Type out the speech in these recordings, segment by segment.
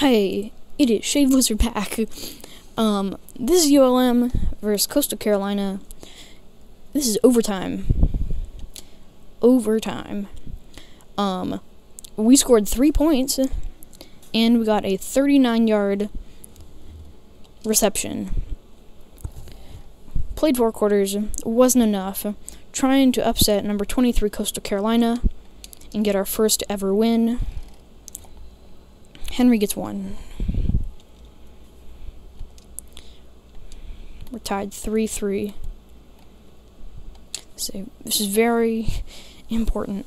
Hey, it is Shave Wizard Pack. Um, this is ULM versus Coastal Carolina. This is overtime. Overtime. Um, we scored three points, and we got a 39 yard reception. Played four quarters, wasn't enough. Trying to upset number 23 Coastal Carolina and get our first ever win. Henry gets one. We're tied 3 3. So this is very important.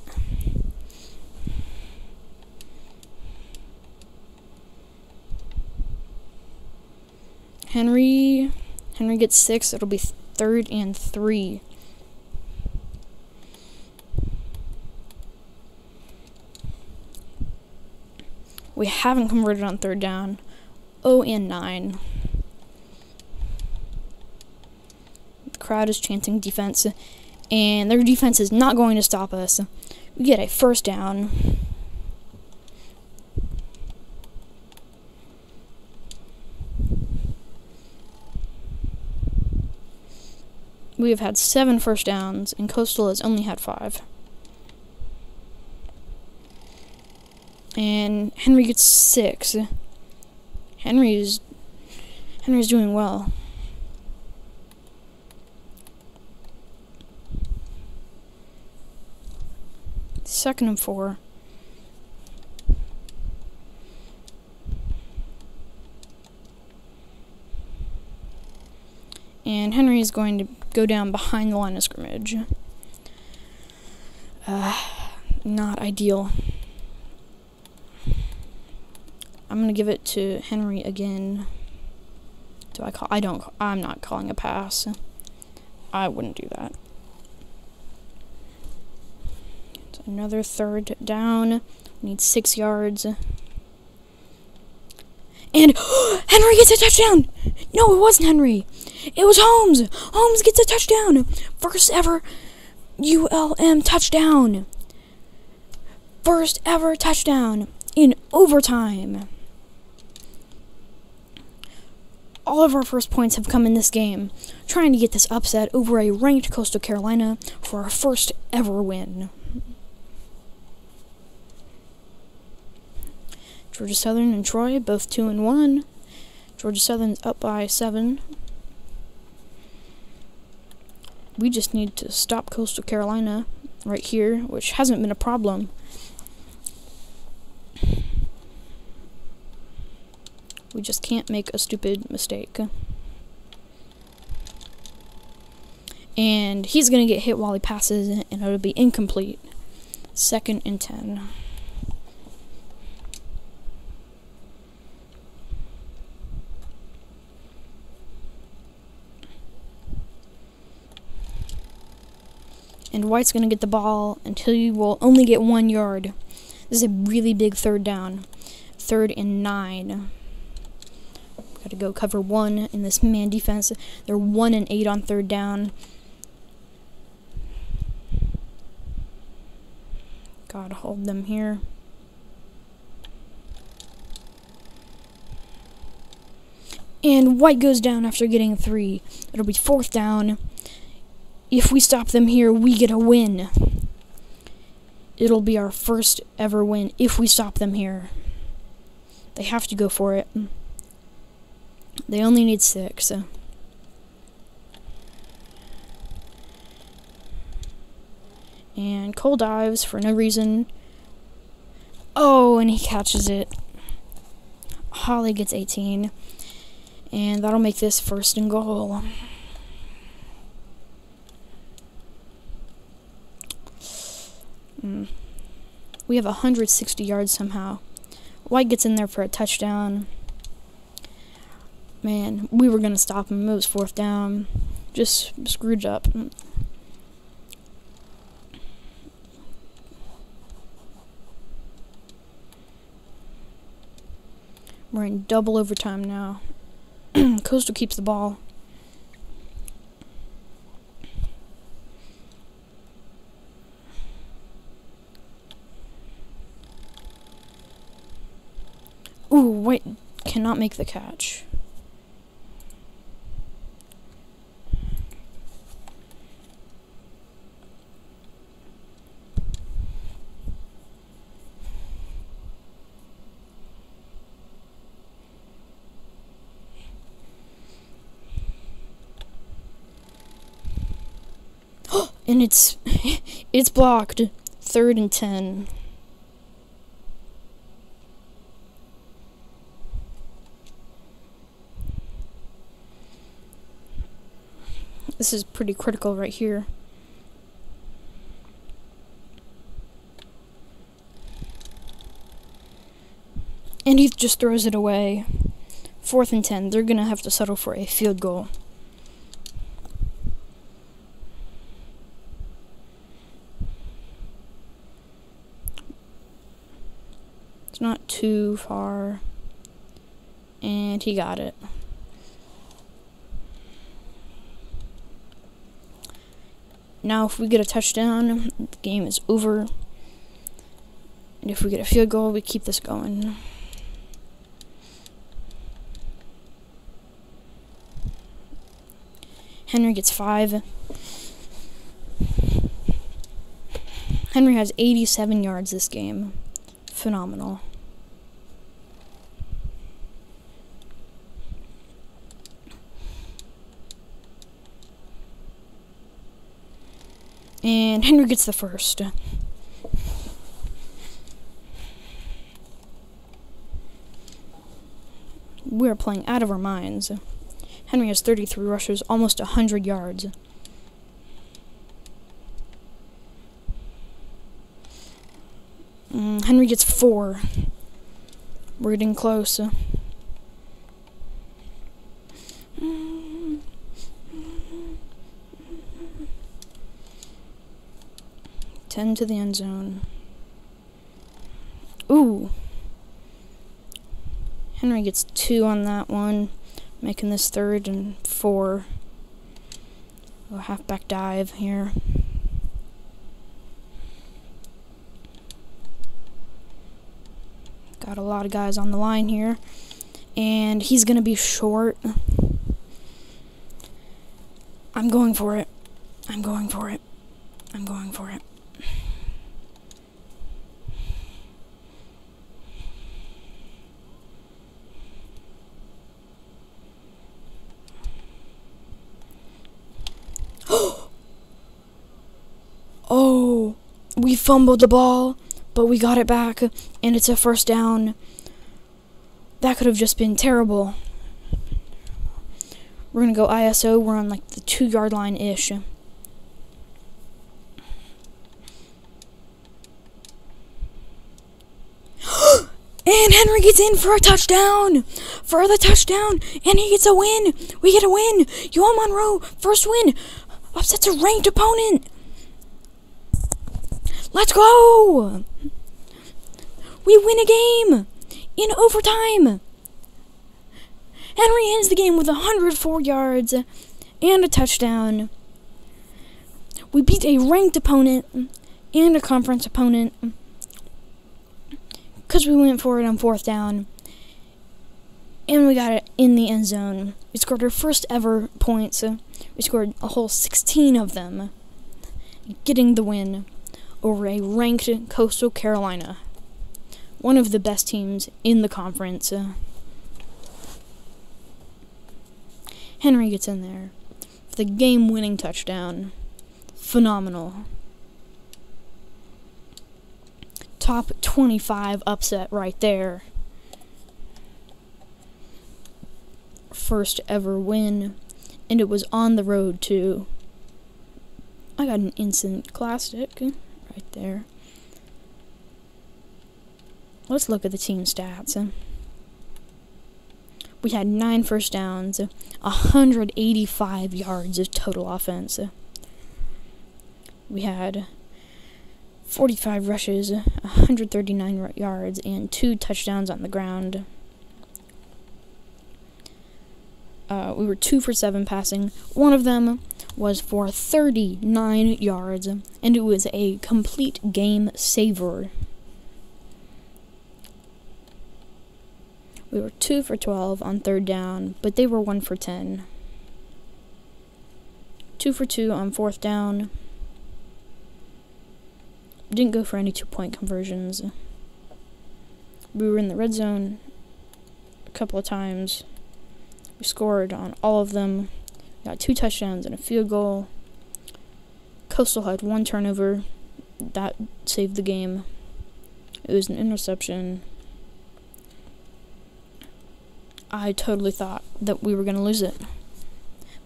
Henry Henry gets six. It'll be third and three. We haven't converted on third down. Oh and nine. The crowd is chanting defense, and their defense is not going to stop us. We get a first down. We have had seven first downs, and Coastal has only had five. And Henry gets six. Henry's Henry's doing well. Second and four. And Henry is going to go down behind the line of scrimmage. Uh, not ideal. I'm gonna give it to Henry again. Do I call? I don't. I'm not calling a pass. I wouldn't do that. It's another third down. We need six yards. And Henry gets a touchdown. No, it wasn't Henry. It was Holmes. Holmes gets a touchdown. First ever ULM touchdown. First ever touchdown in overtime. All of our first points have come in this game, trying to get this upset over a ranked Coastal Carolina for our first ever win. Georgia Southern and Troy both 2 and 1. Georgia Southern's up by 7. We just need to stop Coastal Carolina right here, which hasn't been a problem. We just can't make a stupid mistake. And he's going to get hit while he passes, and it'll be incomplete. Second and 10. And White's going to get the ball until you will only get one yard. This is a really big third down. Third and nine. Got to go cover one in this man defense. They're one and eight on third down. God, hold them here. And White goes down after getting three. It'll be fourth down. If we stop them here, we get a win. It'll be our first ever win if we stop them here. They have to go for it. They only need six. So. And Cole dives for no reason. Oh, and he catches it. Holly gets 18. And that'll make this first and goal. Mm. We have 160 yards somehow. White gets in there for a touchdown. Man, we were going to stop him. It was fourth down. Just screwed up. We're in double overtime now. Coastal keeps the ball. Ooh, wait, cannot make the catch. And it's it's blocked. Third and ten. This is pretty critical right here. And he just throws it away. Fourth and ten. They're going to have to settle for a field goal. It's not too far. And he got it. Now, if we get a touchdown, the game is over. And if we get a field goal, we keep this going. Henry gets five. Henry has 87 yards this game. Phenomenal. And Henry gets the first. We're playing out of our minds. Henry has 33 rushes, almost 100 yards. Mm, Henry gets four. We're getting close. Ten to the end zone. Ooh. Henry gets two on that one, making this third and four. A halfback dive here. Got a lot of guys on the line here. And he's going to be short. I'm going for it. I'm going for it. I'm going for it. oh, we fumbled the ball, but we got it back, and it's a first down. That could have just been terrible. We're going to go ISO. We're on like the two yard line ish. And Henry gets in for a touchdown! For the touchdown! And he gets a win! We get a win! UL Monroe, first win! Upsets a ranked opponent! Let's go! We win a game! In overtime! Henry ends the game with 104 yards and a touchdown. We beat a ranked opponent and a conference opponent because we went for it on fourth down. And we got it in the end zone. We scored our first ever points. We scored a whole 16 of them, getting the win over a ranked Coastal Carolina, one of the best teams in the conference. Henry gets in there for the game winning touchdown. Phenomenal. Top 25 upset right there. First ever win, and it was on the road too. I got an instant classic right there. Let's look at the team stats. We had nine first downs, 185 yards of total offense. We had 45 rushes, 139 yards, and two touchdowns on the ground. Uh, we were two for seven passing. One of them was for 39 yards, and it was a complete game saver. We were 2 for 12 on third down, but they were 1 for 10. 2 for 2 on fourth down. Didn't go for any two point conversions. We were in the red zone a couple of times. We scored on all of them. Got two touchdowns and a field goal. Coastal had one turnover. That saved the game. It was an interception. I totally thought that we were going to lose it.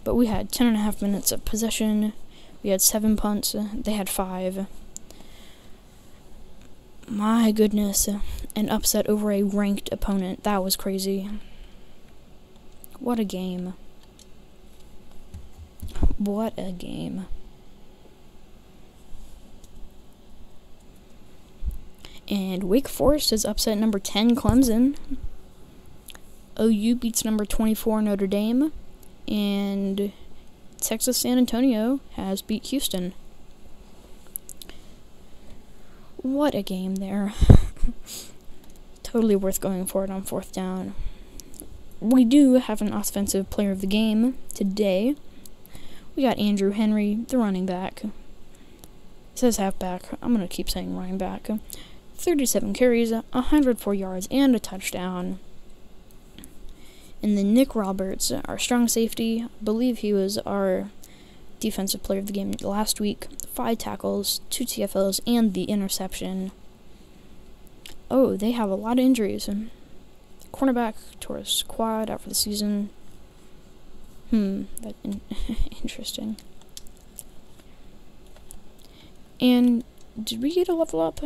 But we had 10 and a half minutes of possession. We had seven punts. They had five. My goodness. An upset over a ranked opponent. That was crazy. What a game. What a game. And Wake Forest is upset number 10 Clemson. OU beats number 24 Notre Dame. And Texas San Antonio has beat Houston. What a game there. totally worth going for it on fourth down. We do have an offensive player of the game today. We got Andrew Henry, the running back. It says halfback. I'm going to keep saying running back. 37 carries, 104 yards, and a touchdown. And then Nick Roberts, our strong safety, I believe he was our defensive player of the game last week. Five tackles, two TFLs, and the interception. Oh, they have a lot of injuries. Cornerback tore his quad out for the season. Hmm, that in interesting. And did we get a level up?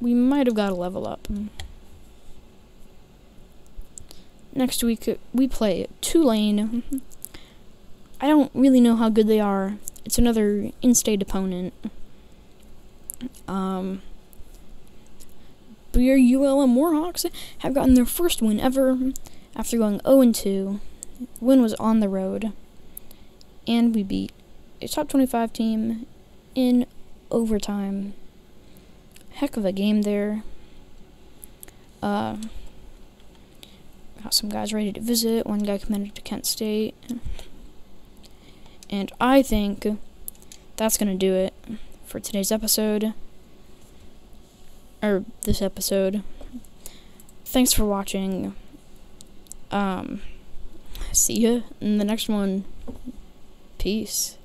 We might have got a level up. Next week we play Tulane. I don't really know how good they are. It's another in-state opponent. Um, but your ULM Warhawks have gotten their first win ever after going 0 2 win was on the road, and we beat a top 25 team in overtime. Heck of a game there. Uh, got some guys ready to visit. One guy committed to Kent State. And I think that's going to do it for today's episode. Or this episode. Thanks for watching. Um, see ya in the next one. Peace.